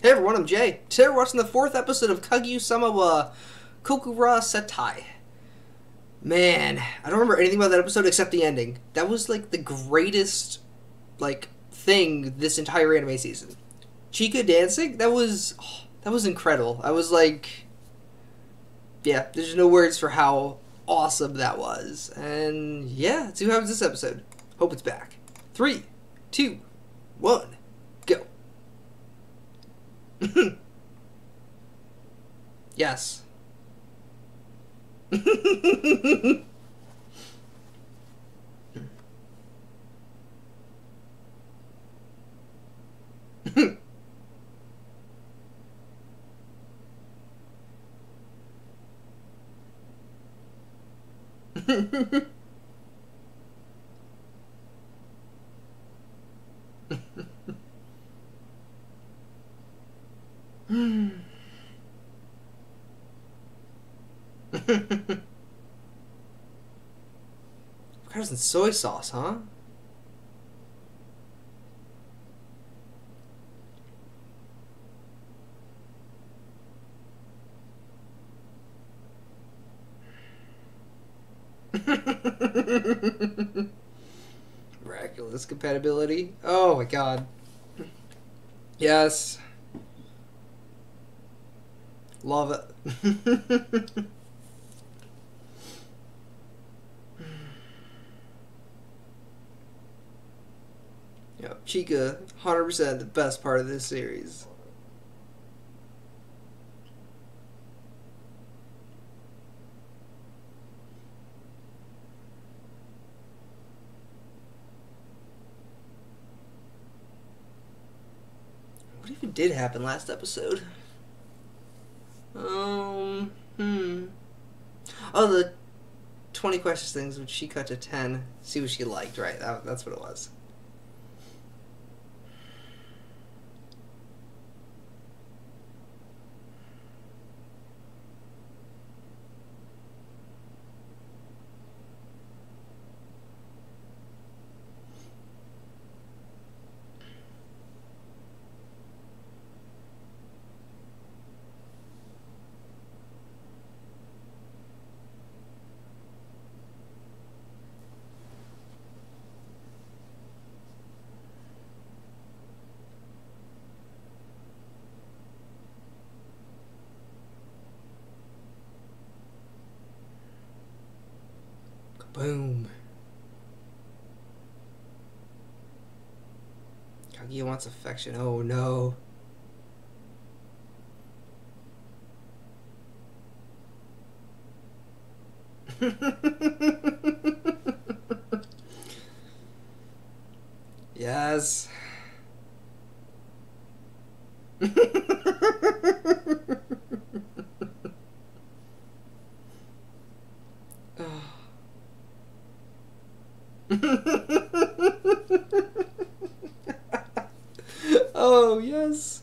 Hey everyone, I'm Jay. Today we're watching the fourth episode of Kaguya-sama wa Kokurasetai. Man, I don't remember anything about that episode except the ending. That was like the greatest like thing this entire anime season. Chika dancing, that was oh, that was incredible. I was like yeah, there's no words for how awesome that was. And yeah, let's see what happens this episode. Hope it's back. Three, two, one. yes. and soy sauce, huh? Miraculous compatibility. Oh my god. Yes. Love it. Chika, 100% the best part of this series. What even did happen last episode? Um, hmm. Oh, the 20 questions things, which she cut to 10. See what she liked, right? That, that's what it was. Boom. Kaguya wants affection. Oh no. yes. oh, yes.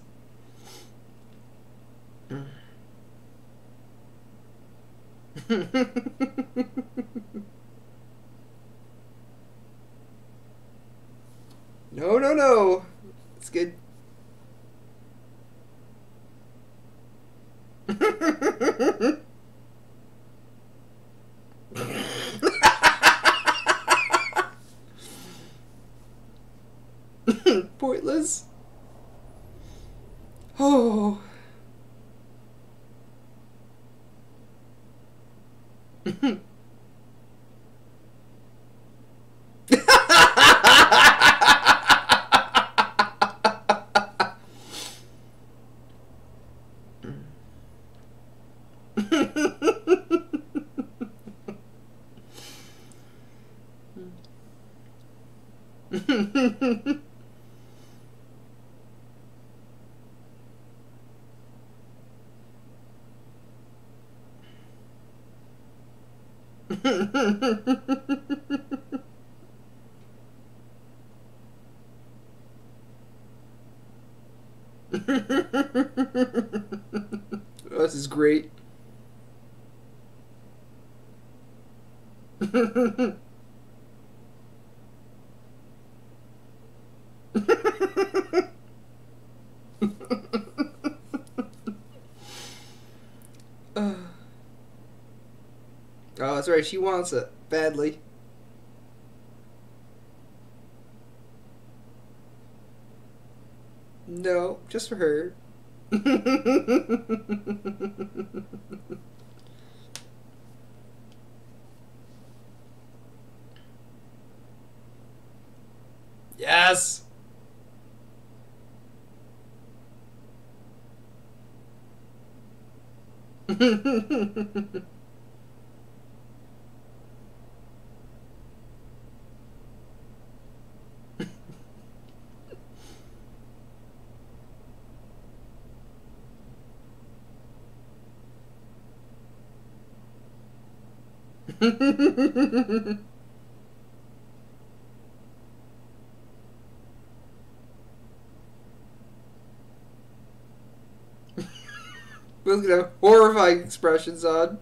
no, no, no. It's good. Pointless. Oh. Oh, this is great. that's. She wants it badly. No, just for her. yes. Gonna have horrifying expressions on.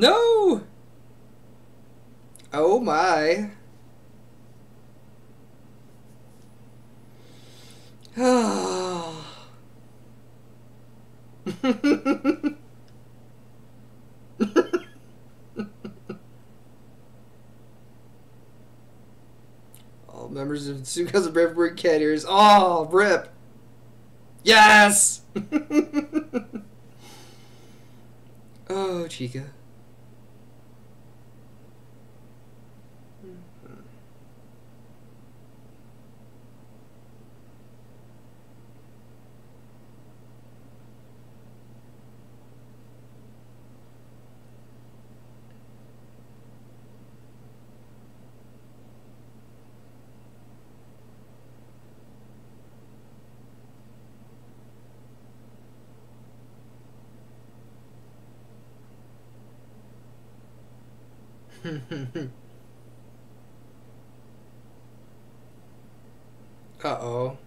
No! Oh my. All members of Tsukasa Brave Bird Cat ears. Oh, rip. Yes! oh, Chika. Uh oh.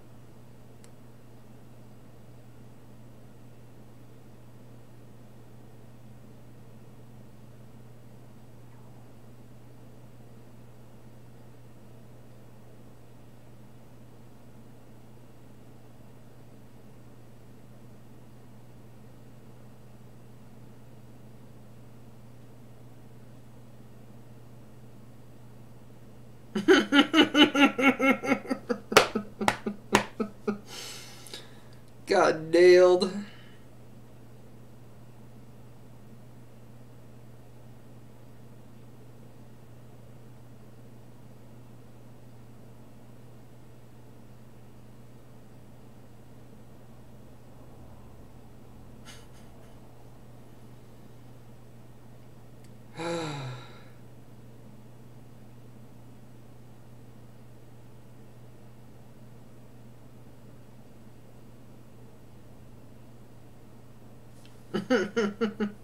Nailed. what the? nope.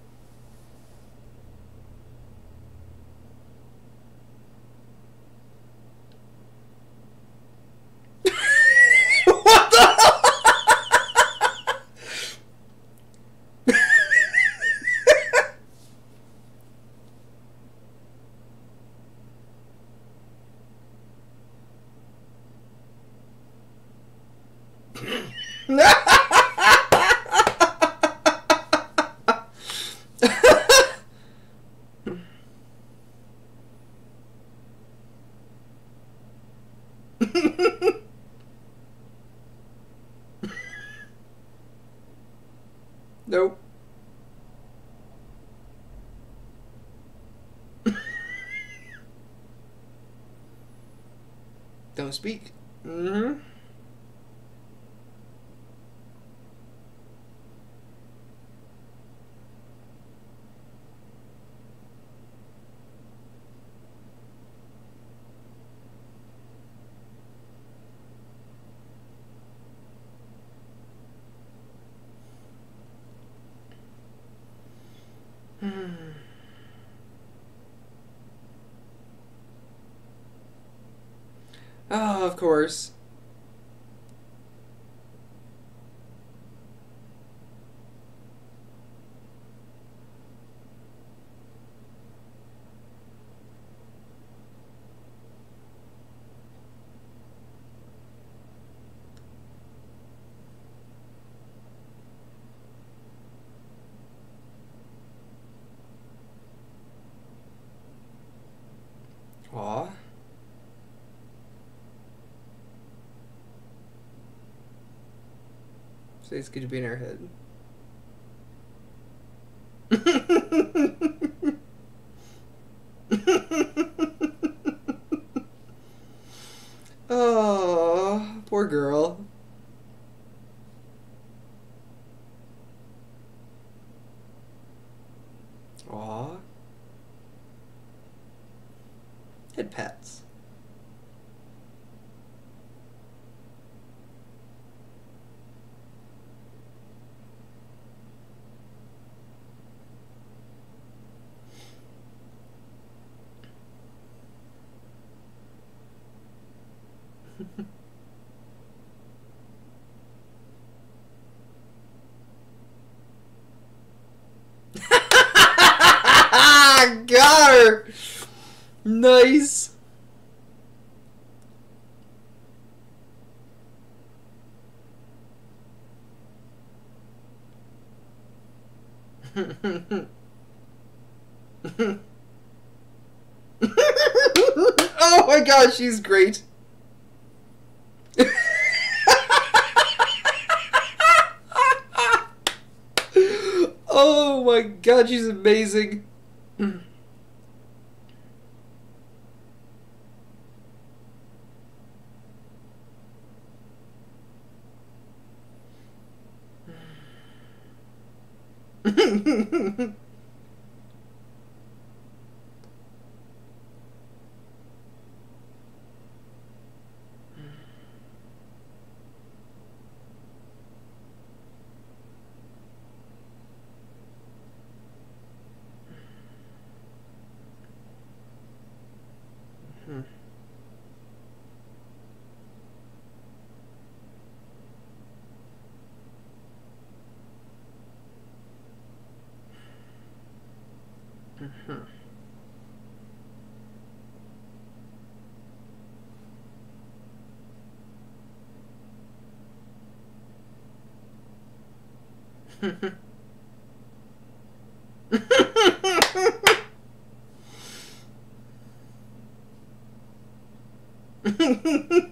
Don't speak. Mm-hmm. Course. Say it's good to be in our oh, Got her! Nice! oh my gosh, she's great. Oh my god, she's amazing. wow.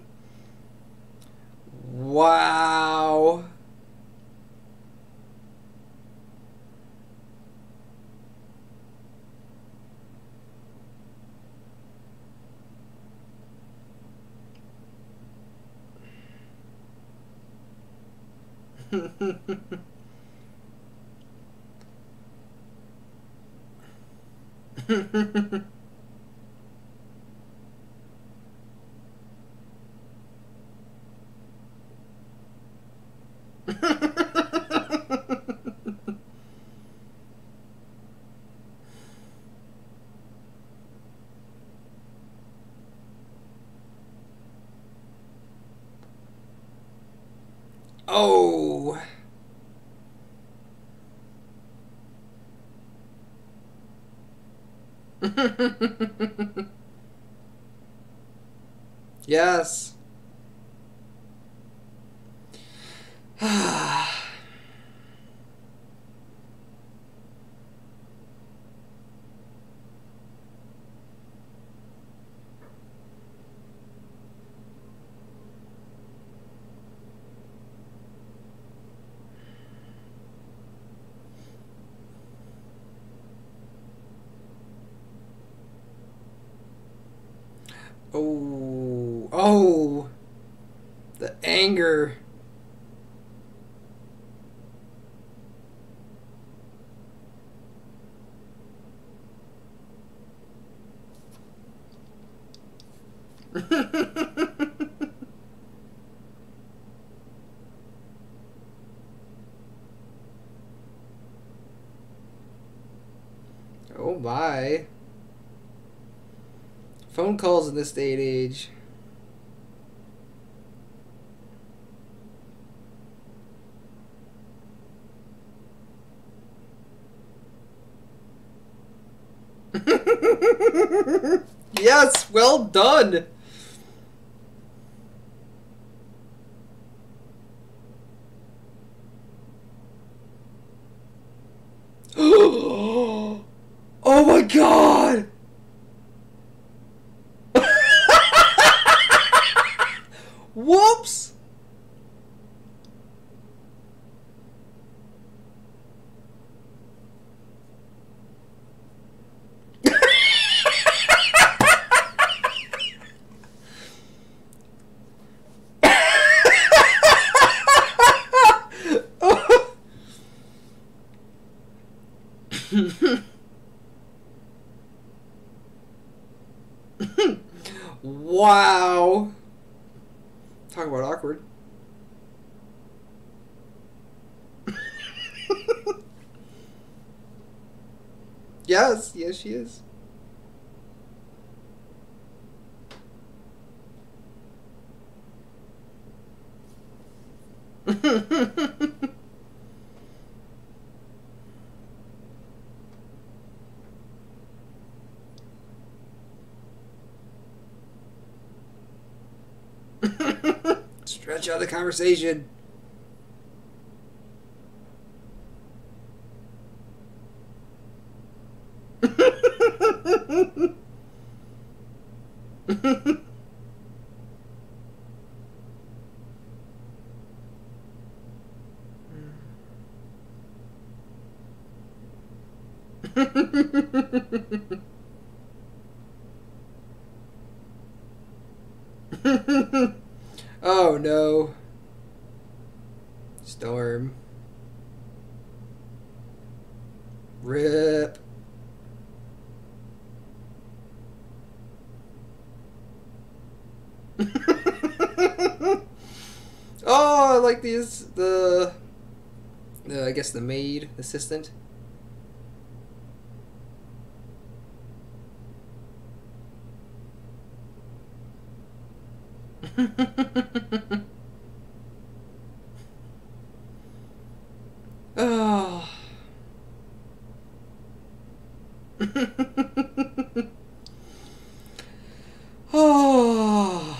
oh. yes. Oh, oh, the anger. oh my. Phone calls in this day and age. yes, well done. wow. Talk about awkward. yes, yes she is. Out the conversation. oh no. Storm. Rip. oh, I like the the I guess the maid assistant. oh. oh.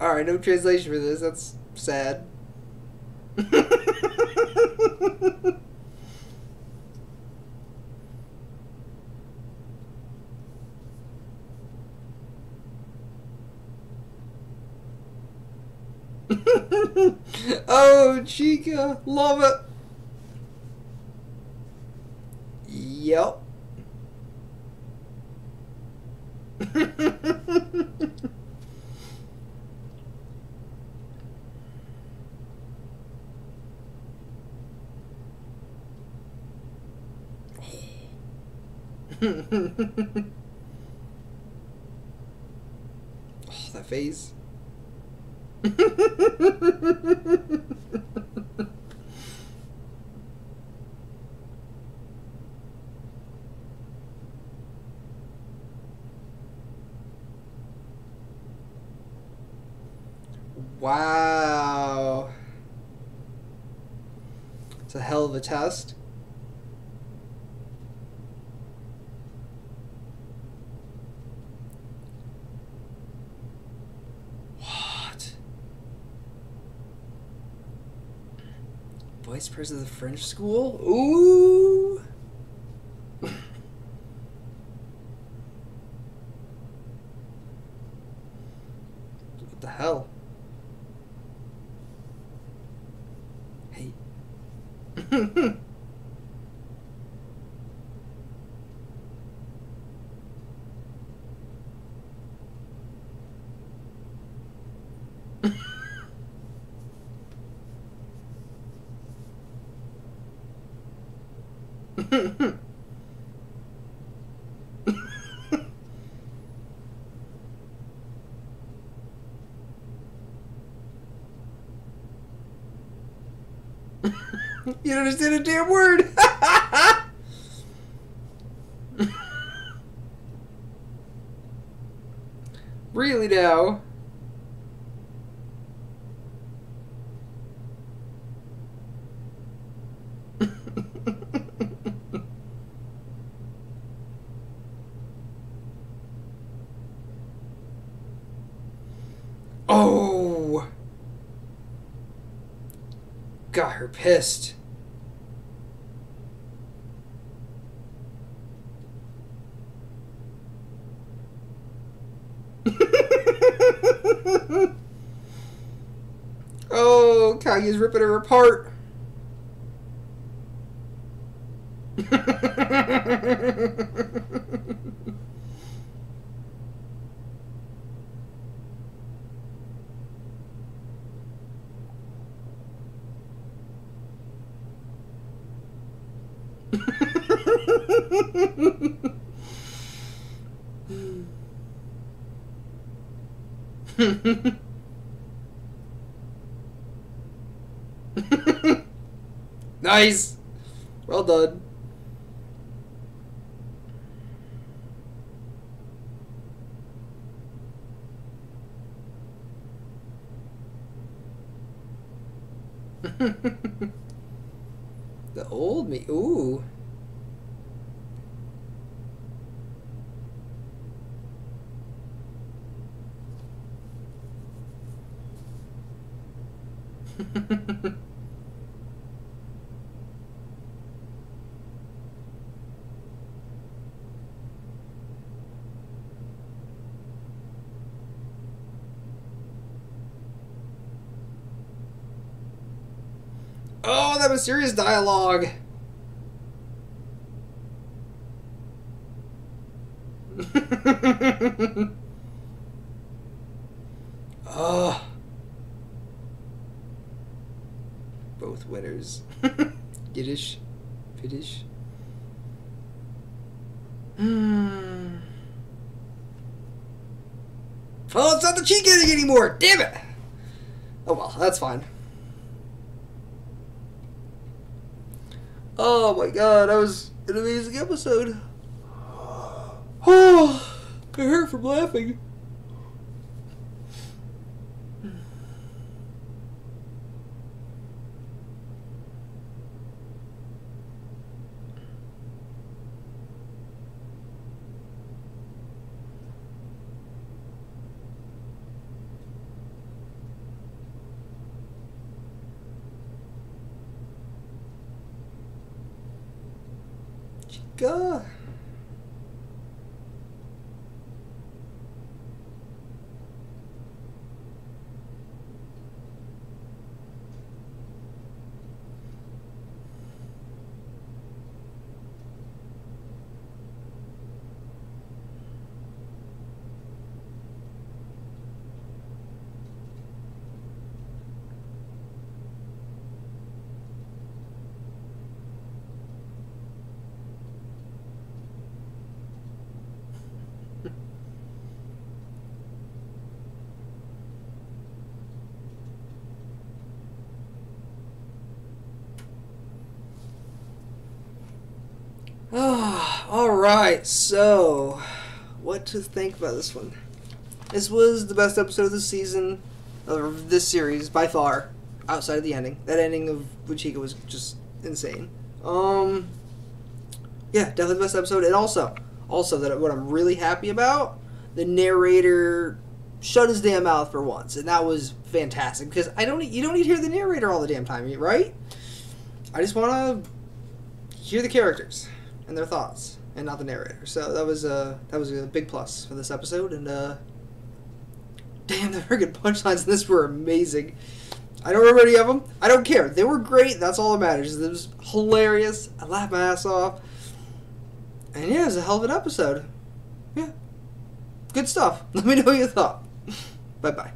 Alright, no translation for this. That's sad. Oh, Love it. Yep. oh, that face. wow. It's a hell of a test. What? Vice president of the French school? Ooh. what the hell? Hey. You don't understand a damn word. really now? Oh! Got her pissed. oh, Kaguya's ripping her apart. nice. Well done. the old me. Ooh. that mysterious dialogue. oh. Both winners. Yiddish. Yiddish. Hmm. Oh, it's not the cheat getting anymore. Damn it. Oh well, that's fine. Oh my god, that was an amazing episode. Oh, I hurt from laughing. Chika. Oh, all right. So, what to think about this one? This was the best episode of the season, of this series by far, outside of the ending. That ending of Buchika was just insane. Um, yeah, definitely the best episode. And also, also that what I'm really happy about, the narrator shut his damn mouth for once, and that was fantastic because I don't you don't need to hear the narrator all the damn time, right? I just want to hear the characters and their thoughts, and not the narrator. So that was a that was a big plus for this episode. And uh, damn, the friggin' punchlines in this were amazing. I don't remember any of them. I don't care. They were great. That's all that matters. It was hilarious. I laughed my ass off. And yeah, it was a hell of an episode. Yeah. Good stuff. Let me know what you thought. bye bye.